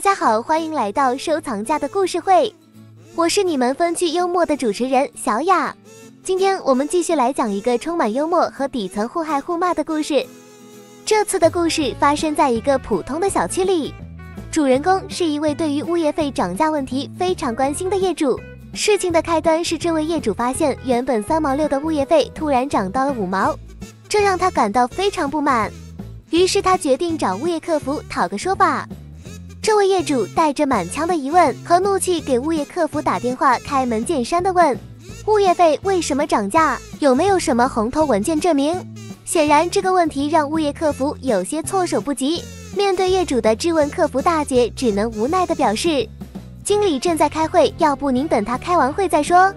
大家好，欢迎来到收藏家的故事会，我是你们风趣幽默的主持人小雅。今天我们继续来讲一个充满幽默和底层互害互骂的故事。这次的故事发生在一个普通的小区里，主人公是一位对于物业费涨价问题非常关心的业主。事情的开端是这位业主发现原本三毛六的物业费突然涨到了五毛，这让他感到非常不满。于是他决定找物业客服讨个说法。这位业主带着满腔的疑问和怒气给物业客服打电话，开门见山的问：物业费为什么涨价？有没有什么红头文件证明？显然这个问题让物业客服有些措手不及。面对业主的质问，客服大姐只能无奈的表示：经理正在开会，要不您等他开完会再说。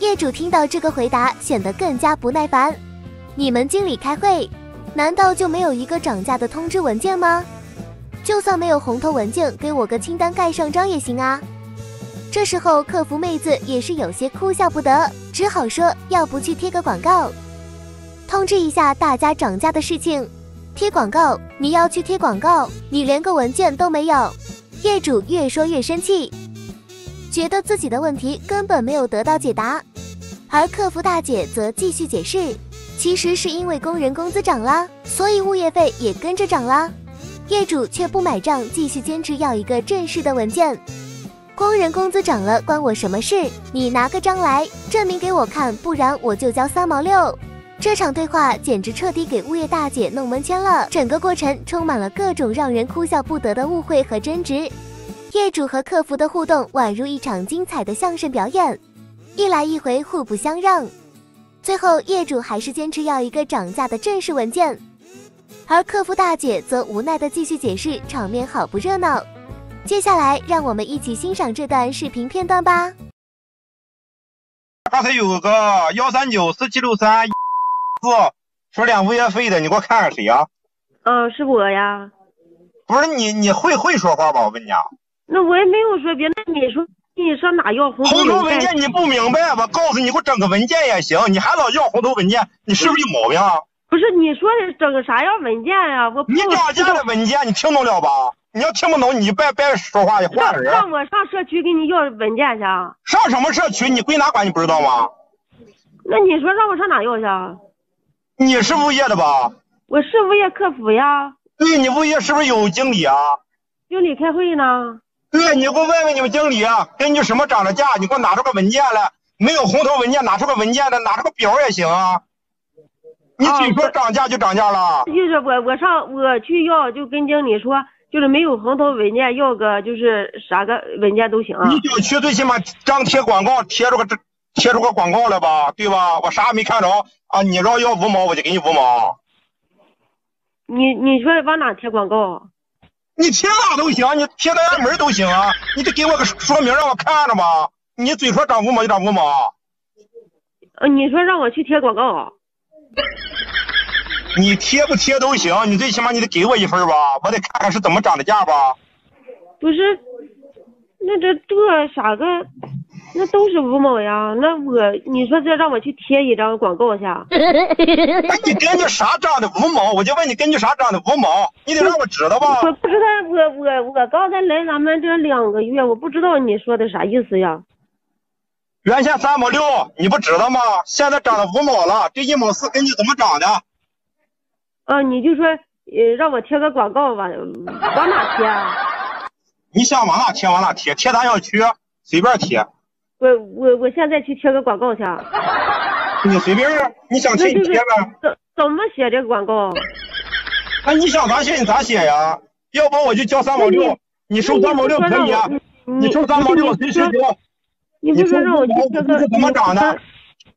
业主听到这个回答，显得更加不耐烦：你们经理开会？难道就没有一个涨价的通知文件吗？就算没有红头文件，给我个清单盖上章也行啊。这时候客服妹子也是有些哭笑不得，只好说要不去贴个广告，通知一下大家涨价的事情。贴广告？你要去贴广告？你连个文件都没有。业主越说越生气，觉得自己的问题根本没有得到解答，而客服大姐则继续解释。其实是因为工人工资涨了，所以物业费也跟着涨了。业主却不买账，继续坚持要一个正式的文件。工人工资涨了，关我什么事？你拿个章来证明给我看，不然我就交三毛六。这场对话简直彻底给物业大姐弄蒙圈了，整个过程充满了各种让人哭笑不得的误会和争执。业主和客服的互动宛如一场精彩的相声表演，一来一回互不相让。最后，业主还是坚持要一个涨价的正式文件，而客服大姐则无奈的继续解释，场面好不热闹。接下来，让我们一起欣赏这段视频片段吧。刚才有个幺三九四七六三四说点物业费的，你给我看看谁呀？嗯，是我呀。不是你，你会会说话吧？我问你啊。那我也没有说别的，你说。你上哪要红头文件？你不明白？我告诉你，给我整个文件也行。你还老要红头文件，你是不是有毛病？不是你说的整个啥样文件呀？我你涨价的文件，你听懂了吧？你要听不懂，你就别别说话，你换人。让我上社区给你要文件去啊。上什么社区？你归哪管？你不知道吗？那你说让我上哪要去啊？你是物业的吧？我是物业客服呀。对你物业是不是有经理啊？经理开会呢。对，你给我问问你们经理啊，根据什么涨的价？你给我拿出个文件来，没有红头文件，拿出个文件来，拿出个表也行啊。你嘴说涨价就涨价了？就是我，我上我去要，就跟经理说，就是没有红头文件，要个就是啥个文件都行。你小区最起码张贴广告，贴出个这贴出个广告来吧，对吧？我啥也没看着啊，你让要五毛，我就给你五毛。你你说往哪贴广告？你贴哪都行，你贴到家门都行啊！你得给我个说明，让我看着吧。你嘴说涨五毛就涨五毛。呃，你说让我去贴广告。你贴不贴都行，你最起码你得给我一份吧，我得看看是怎么涨的价吧。不是，那这这啥个？那都是五毛呀，那我你说这让我去贴一张广告去？你根据啥涨的五毛？我就问你根据啥涨的五毛？你得让我知道吧？我不知道，我我我刚才来咱们这两个月，我不知道你说的啥意思呀？原先三毛六，你不知道吗？现在涨了五毛了，这一毛四根据怎么涨的？啊，你就说呃让我贴个广告吧，往哪贴啊？你想往哪贴往哪贴，贴咱小区随便贴。我我我现在去贴个广告去。你随便，你想贴你贴呗。怎怎么写这个广告？那你想咋写你咋写呀？要不我就交三毛六，你收三毛六可以啊。你收三毛六随时交。你不说让我去贴个？怎么涨的？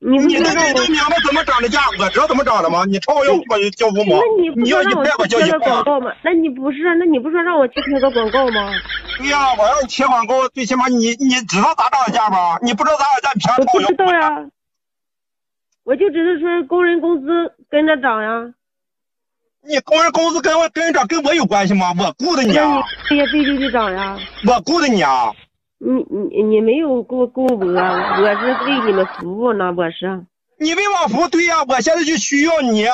你你那你都明白怎么涨的价？我知道怎么涨的吗？你朝我要五毛就交五毛。那你不要一百我交一百。广告吗？那你不是？那你不说让我去贴个广告吗？对呀，我让你贴广告，最起码你你知道咋涨的价吧？你不知道咋涨价，你凭啥我不知道呀，我就只是说工人工资跟着涨呀。你工人工资跟我跟着涨，跟我有关系吗？我雇的你啊。你也必须得涨呀。我雇的你啊。你你你没有雇雇我，我是为你们服务呢，我是。你为我服务，对呀，我现在就需要你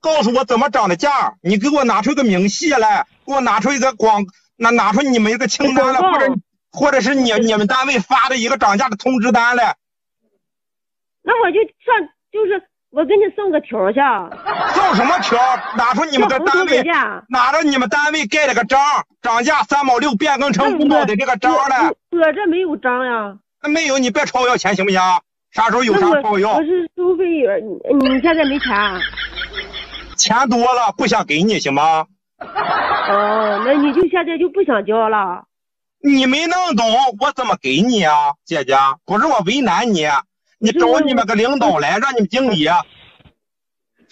告诉我怎么涨的价，你给我拿出个明细来，给我拿出一个广。拿拿出你们一个清单来，或者或者是你你们单位发的一个涨价的通知单来，那我就上，就是我给你送个条去，送什么条？拿出你们个叫红头单位。拿着你们单位盖了个章，涨价三毛六变更成五毛的这个章来。我我这没有章呀。那没有你别朝我要钱行不行？啥时候有啥那朝我要我我？是收费员，你你现在没钱啊？钱多了不想给你行吗？哦，那你就现在就不想交了？你没弄懂，我怎么给你啊，姐姐？不是我为难你，你找你们个领导来，让你们经理，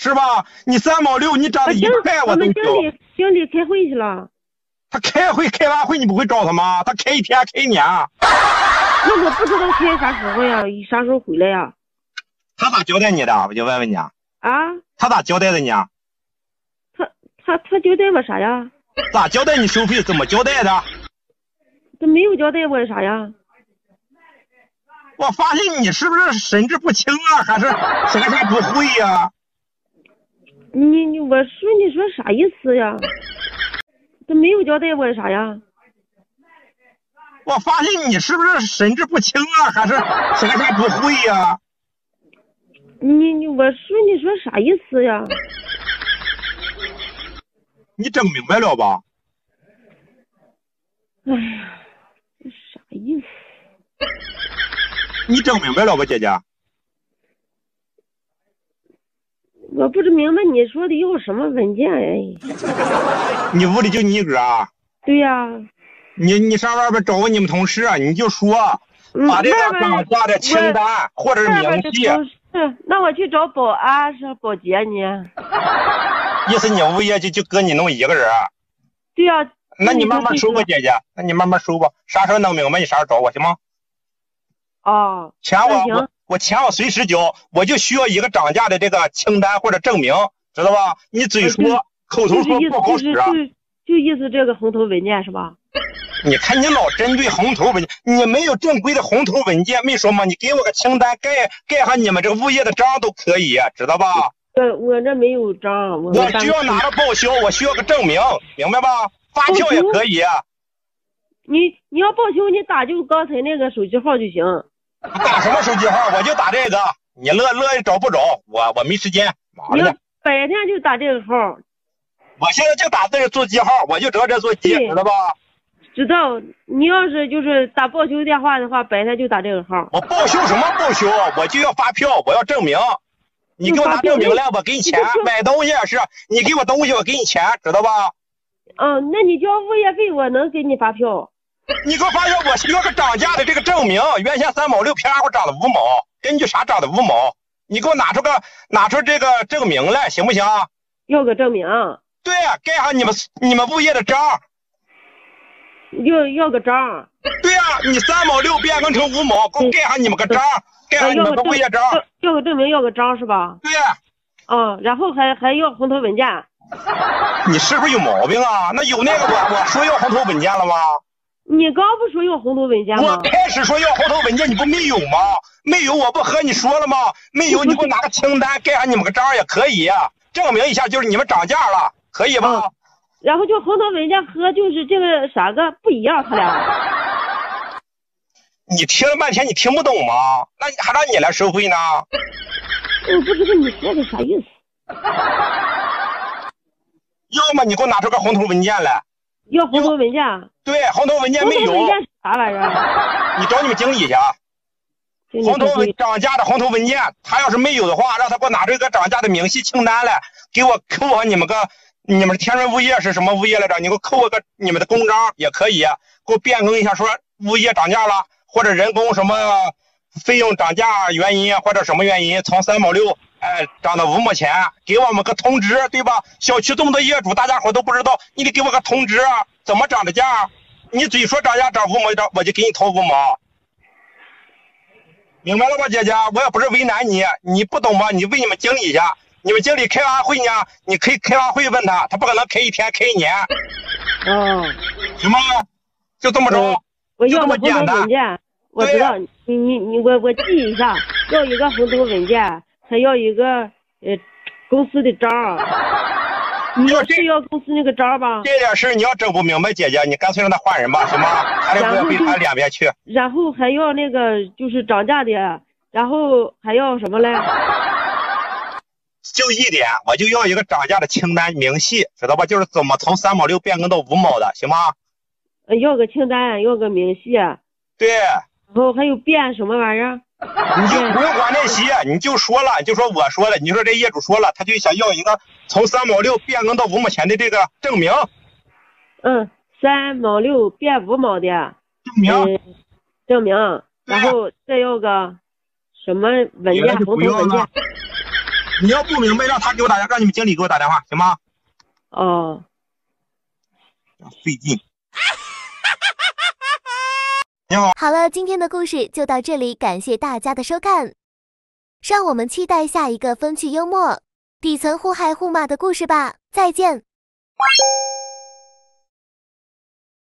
是吧？你三毛六，你涨了一块我都经。理经理开会去了，他开会开完会你不会找他吗？他开一天开一年，那我不知道开啥时候呀，啥时候回来呀？他咋交代你的？我就问问你，啊，啊他咋交代的你啊？他他他交代我啥呀？咋交代你收费？怎么交代的？他没有交代我啥呀？我发现你是不是神志不清啊？还是啥啥不会呀、你你我说你说啥意思呀？他没有交代我啥呀？我发现你是不是神志不清啊？还是 啥啥不会呀、你你我说你说啥意思呀？你整明白了吧？哎呀，这啥意思？你整明白了吧，姐姐？我不知明白你说的要什么文件哎？你屋里就你一个啊？对呀、你你上外边找个你们同事，啊你就说嗯，把这个外边涨价的清单或者是明细，那我去找保安是保洁呢？意思你物业就就搁你弄一个人。对呀、那你慢慢收吧，姐姐。那你慢慢收吧，啥时候弄明白你啥时候找我行吗？哦，钱我行我我钱我随时交，我就需要一个涨价的这个清单或者证明，知道吧？你嘴说呃口头说不好使啊。就意思这个红头文件是吧？你看你老针对红头文件，你没有正规的红头文件，没说吗？你给我个清单盖盖上你们这个物业的章都可以，知道吧？对，我这没有章，我我需要拿着报销，我需要个证明，明白吧？发票也可以，你你要报销，你打就刚才那个手机号就行。打什么手机号我就打这个，你乐乐意找不着？我我没时间，妈你要的呢！白天就打这个号，我现在就打这个座机号，我就知道这座机，知道吧？知道？你要是就是打报修电话的话，白天就打这个号。我报修什么报修？我就要发票，我要证明。你给我拿证明来，我给你钱。买东西也是，你给我东西，我给你钱，知道吧？嗯，那你交物业费，我能给你发票。你给我发现我需要个涨价的这个证明，原先三毛六，啪给我涨了五毛，根据啥涨的五毛？你给我拿出个拿出这个证明来，行不行？要个证明，对，盖上你们你们物业的章。要要个章，对呀、你三毛六变更成五毛，给我盖上你们个章，盖上你们个物业章。要要个证明，要个章是吧？对，嗯，然后还还要红头文件。你是不是有毛病啊？那有那个我我说要红头文件了吗？你刚不说要红头文件吗我？开始说要红头文件，你不没有吗？没有，我不和你说了吗？没有，你给我拿个清单盖上你们个章也可以，证明一下就是你们涨价了，可以吧？嗯然后就红头文件和就是这个啥个不一样，他俩。你听了半天你听不懂吗？那你还让你来收费呢？我不知道你说的啥意思。要么你给我拿出个红头文件来。要红头文件，对，红头文件没有红头文，件是啥玩意儿？你找你们经理去啊。红头经理涨价的红头文件，他要是没有的话，让他给我拿出一个涨价的明细清单来，给我扣上你们个你们天润物业是什么物业来着？你给我扣个你们的公章也可以，给我变更一下，说物业涨价了，或者人工什么费用涨价原因或者什么原因，从三毛六哎涨到五毛钱，给我们个通知，对吧？小区这么多业主，大家伙都不知道，你得给我个通知，啊怎么涨的价？你嘴说涨价涨五毛，涨我就给你掏五毛。明白了吧，姐姐？我也不是为难你，你不懂吗？你问你们经理去，你们经理开完会呢，你可以开完会问他，他不可能开一天开一年，嗯，行吗？就这么着嗯。我要个红头简单文件，我知道你你你我我记一下，要一个红头文件，还要一个呃公司的章。你要就这是要公司那个章吧，这点事你要整不明白，姐姐，你干脆让他换人吧，行吗？还得我背他两边去。然后还要那个就是涨价的，然后还要什么嘞？就一点，我就要一个涨价的清单明细，知道吧？就是怎么从三毛六变更到五毛的，行吗？呃要个清单，要个明细，对然，后还有变什么玩意儿？你就不用管那些，你就说了，你就说我说了，你说这业主说了，他就想要一个从三毛六变更到五毛钱的这个证明，嗯，三毛六变五毛的，证明。嗯，证明，然后再要个什么文件，别的就红头文件。你要不明白，让他给我打电话，让你们经理给我打电话，行吗？哦，费劲。好了，今天的故事就到这里，感谢大家的收看，让我们期待下一个风趣幽默、底层互害互骂的故事吧，再见。